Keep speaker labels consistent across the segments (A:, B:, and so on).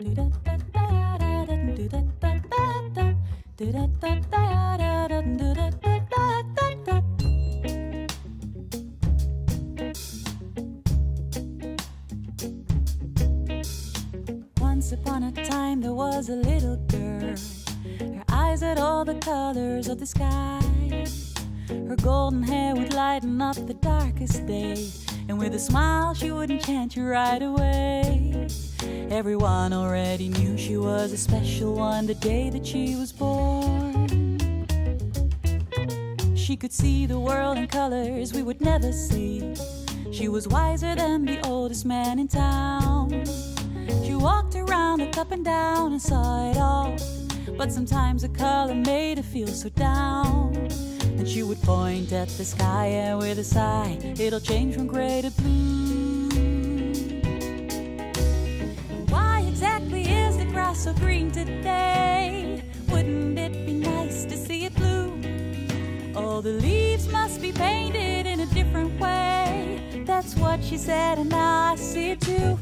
A: Once upon a time there was a little girl. Her eyes had all the colors of the sky. Her golden hair would lighten up the darkest day. And with a smile she would enchant you right away. Everyone already knew she was a special one the day that she was born. She could see the world in colors we would never see. She was wiser than the oldest man in town. She walked around, looked up and down, and saw it all. But sometimes the color made her feel so down. And she would point at the sky, and with a sigh, it'll change from gray to blue. The leaves must be painted in a different way. That's what she said, and I see it too.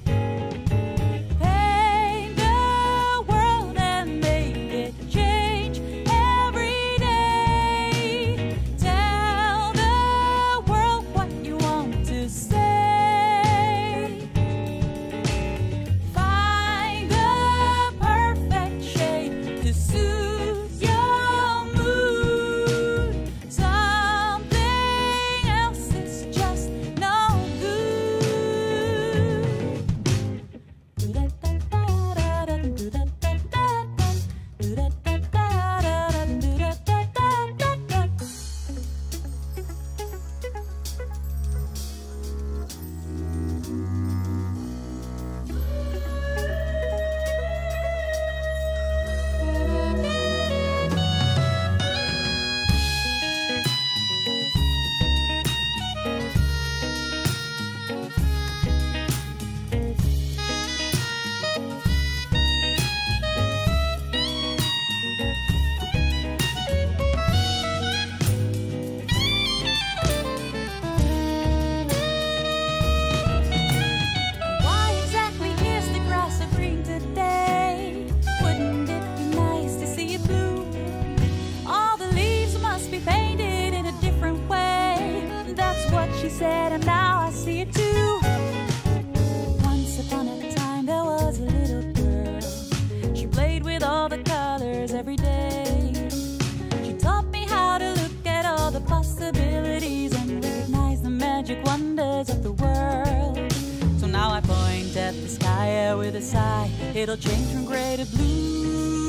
A: It'll change from gray to blue.